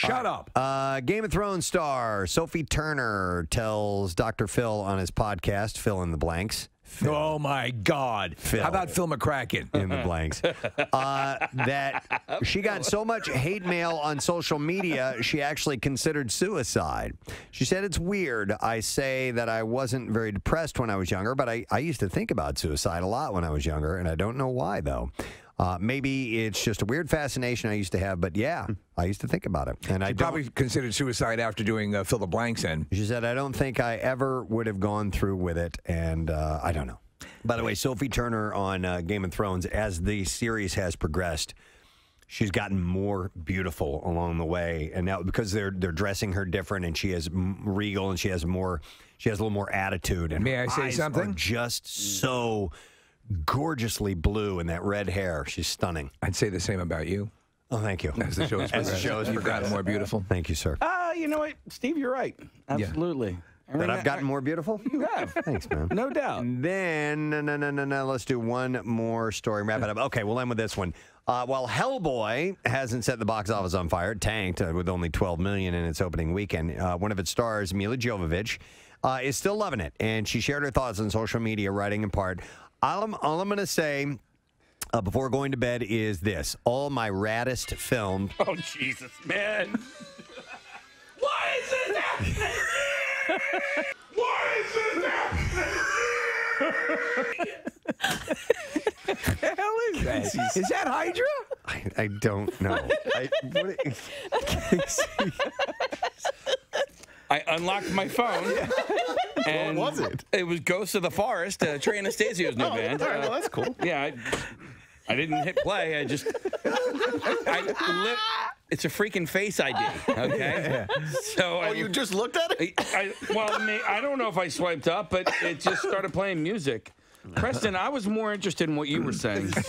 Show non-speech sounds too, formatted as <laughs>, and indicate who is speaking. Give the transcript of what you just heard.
Speaker 1: Shut up.
Speaker 2: Uh, Game of Thrones star Sophie Turner tells Dr. Phil on his podcast, Fill in the Blanks.
Speaker 1: Oh my God!
Speaker 2: Phil.
Speaker 1: How about Phil McCracken?
Speaker 2: in the blanks. <laughs> Uh, that she got so much hate mail on social media, she actually considered suicide. She said, It's weird. I say that I wasn't very depressed when I was younger, but I, I used to think about suicide a lot when I was younger, and I don't know why, though. Uh, maybe it's just a weird fascination I used to have, but yeah, I used to think about it. And I
Speaker 1: She probably considered suicide after doing uh, Fill the Blanks in.
Speaker 2: She said, I don't think I ever would have gone through with it, and uh, I don't know. By the way, Sophie Turner on uh, Game of Thrones, as the series has progressed, she's gotten more beautiful along the way, and now because they're they're dressing her different, and she has regal, and she has more, she has a little more attitude. And
Speaker 1: May I say something?
Speaker 2: Just so gorgeously blue, and that red hair, she's stunning.
Speaker 1: I'd say the same about you.
Speaker 2: Oh, thank you.
Speaker 1: As the show's <laughs>
Speaker 2: As the
Speaker 1: progressed.
Speaker 2: show has
Speaker 1: You've gotten more beautiful.
Speaker 2: Thank you, sir.
Speaker 3: Ah, you know what, Steve, you're right. Absolutely. I
Speaker 2: That I've gotten
Speaker 3: I-
Speaker 2: more beautiful.
Speaker 3: You have, <laughs>
Speaker 2: Thanks, man.
Speaker 3: no doubt.
Speaker 2: And then, no, no, no, no, no. Let's do one more story. Wrap it up. Okay, we'll end with this one. Uh, while Hellboy hasn't set the box office on fire, it tanked uh, with only 12 million in its opening weekend. Uh, one of its stars, Milla Jovovich, uh, is still loving it, and she shared her thoughts on social media, writing in part, "All I'm, all I'm going to say." Uh, before going to bed is this all my raddest filmed <laughs>
Speaker 3: Oh Jesus, man! <laughs> Why is it happening? <laughs> Why is it
Speaker 1: the hell is that? Is that Hydra?
Speaker 2: I, I don't know I, what,
Speaker 3: I unlocked my phone. And
Speaker 4: What was it?
Speaker 3: It was Ghosts of the Forest, uh, Trey Anastasio's new <laughs>
Speaker 4: Oh,
Speaker 3: band.
Speaker 4: all right, well,
Speaker 3: Uh,
Speaker 4: that's cool.
Speaker 3: Yeah, I, I didn't hit play. I just. I li- it's a freaking face ID. Okay. <laughs> So
Speaker 4: Oh,
Speaker 3: I,
Speaker 4: you just looked at it?
Speaker 3: I, well, I, mean, I don't know if I swiped up, but it just started playing music. Preston, I was more interested in what you were saying. <laughs>